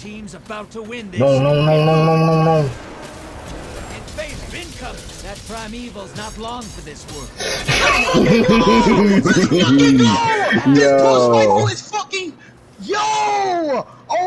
team's about to win this. No, no, no, no, no, no, no. Invader incoming. That primeval's not long for this world. Yo. This fucking yo! Oh